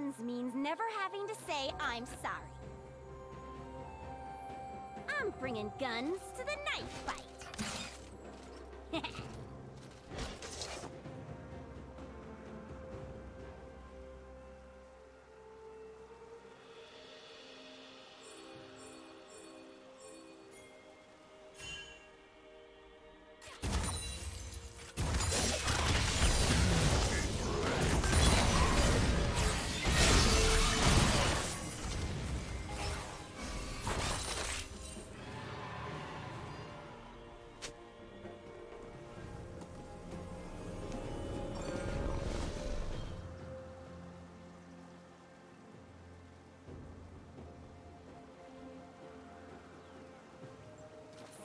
Guns means never having to say I'm sorry. I'm bringing guns to the knife fight.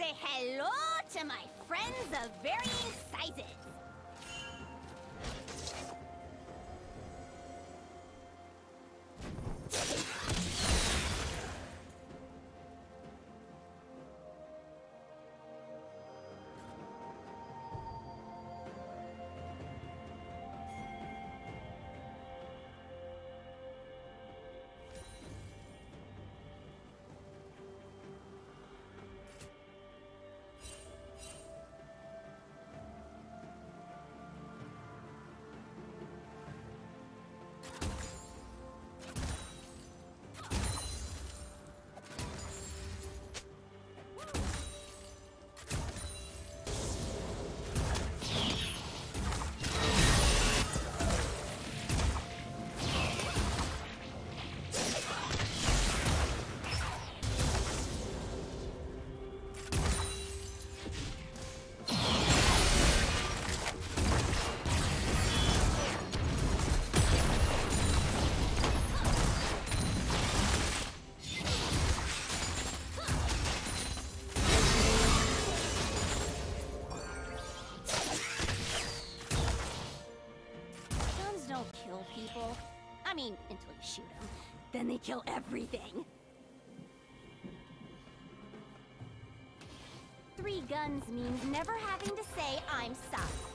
Say hello to my friends of varying sizes. Then they kill everything. Three guns means never having to say I'm sorry.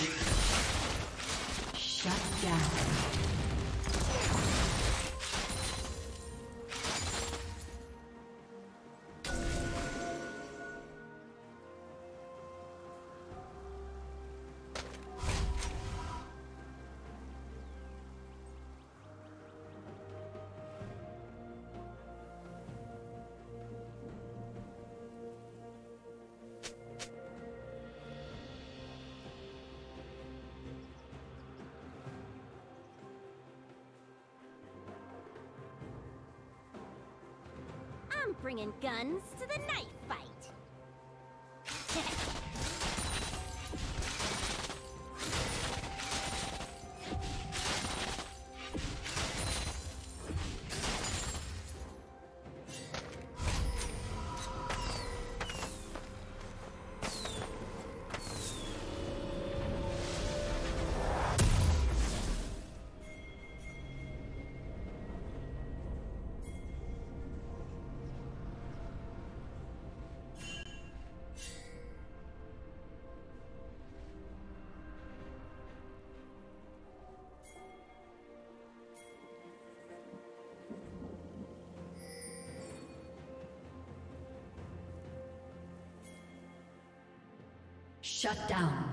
Bringing guns to the knife fight. Shut down.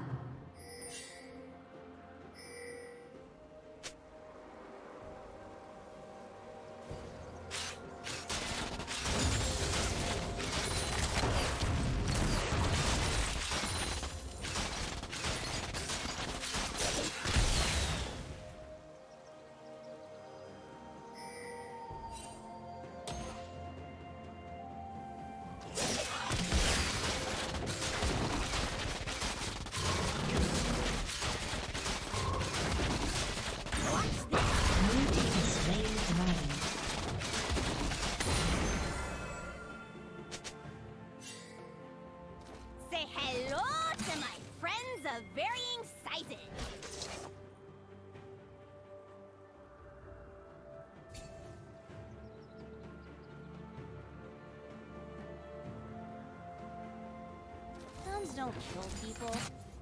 Don't kill people.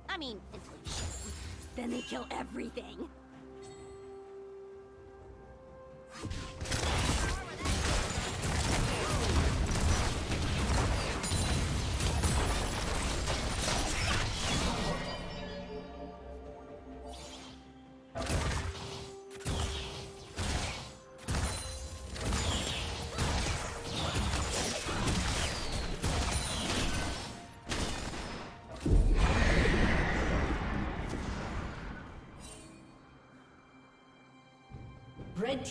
I mean. Then they kill everything.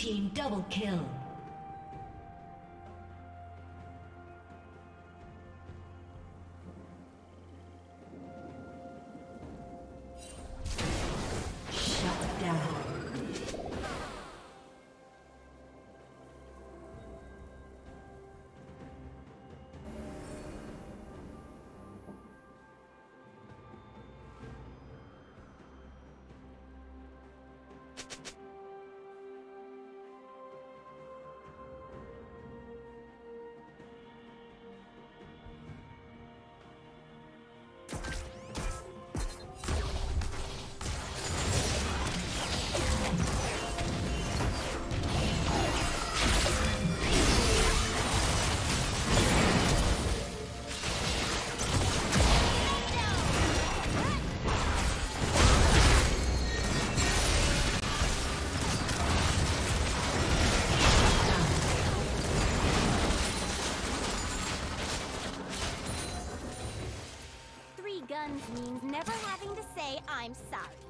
Team double kill. I'm sorry.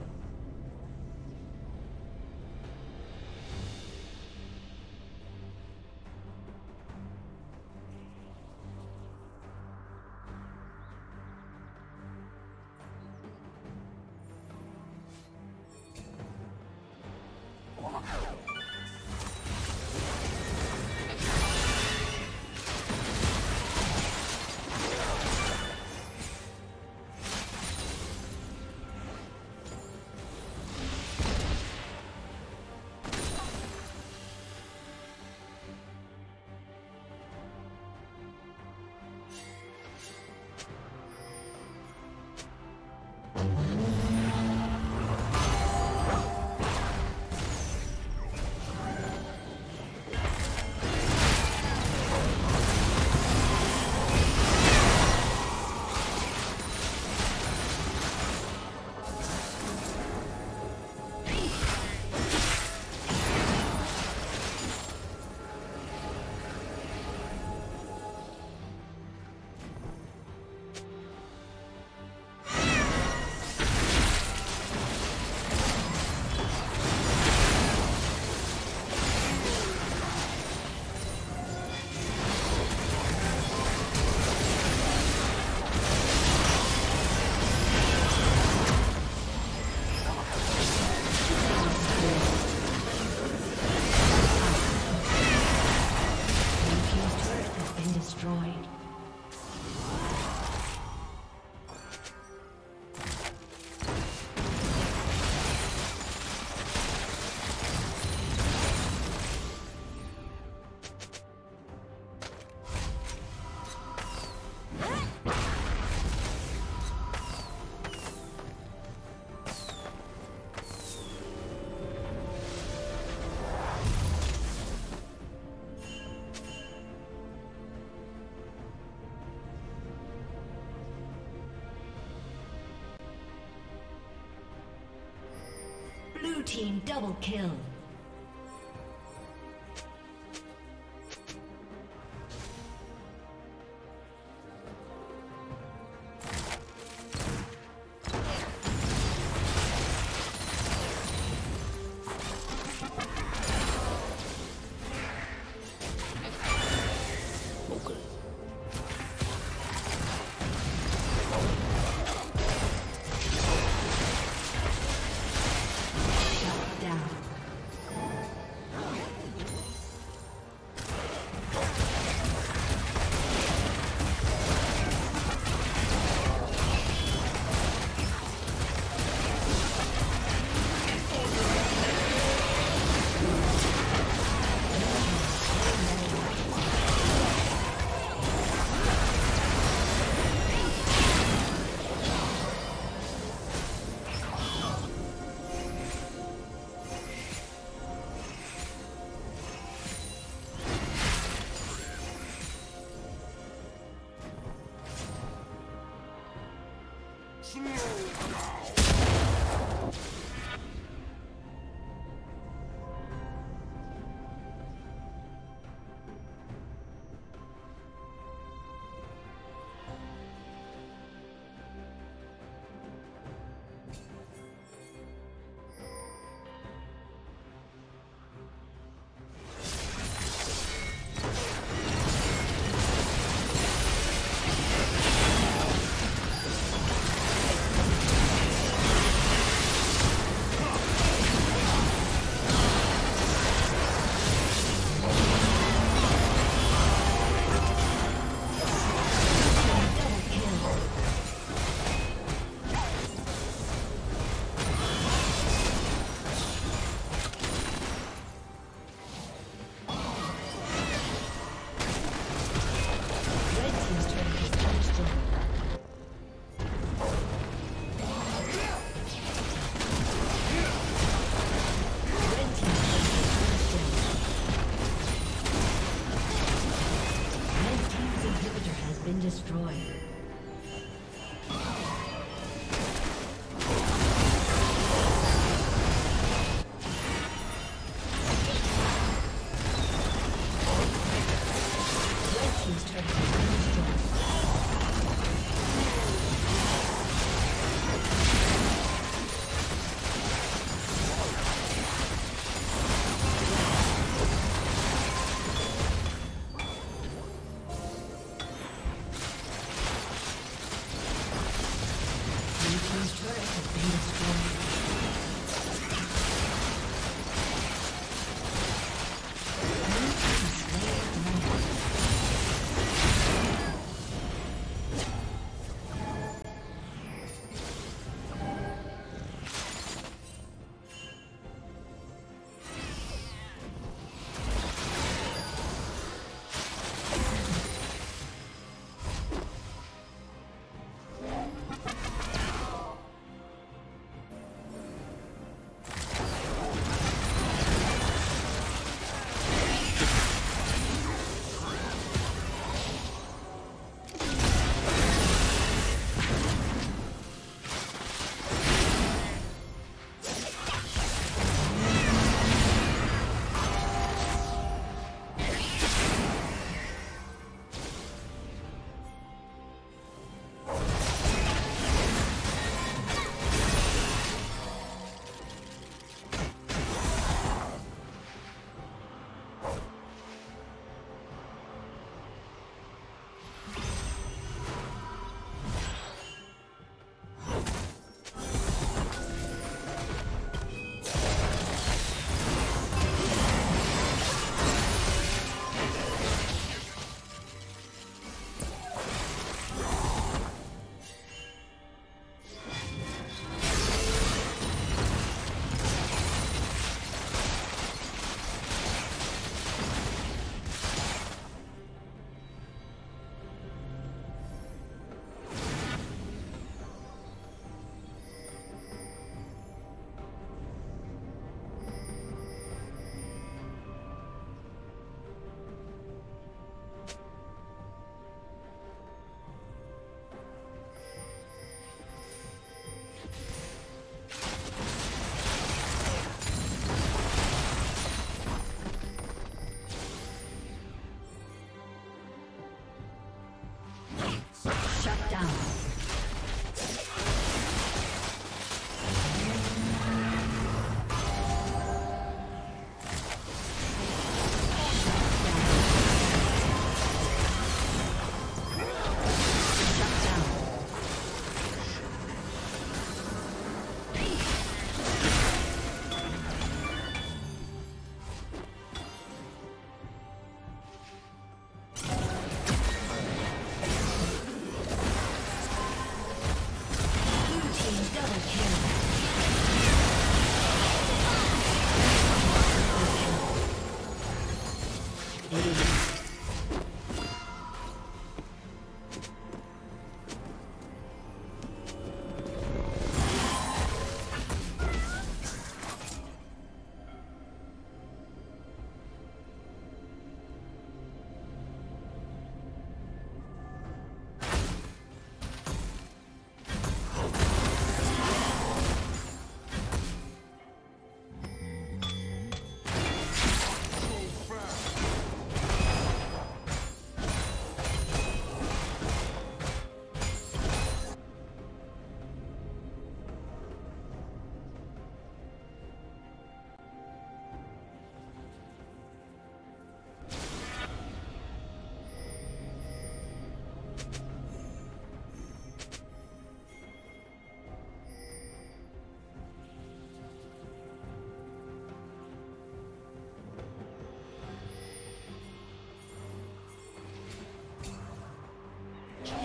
Team double kill. now.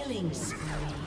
Killing spree.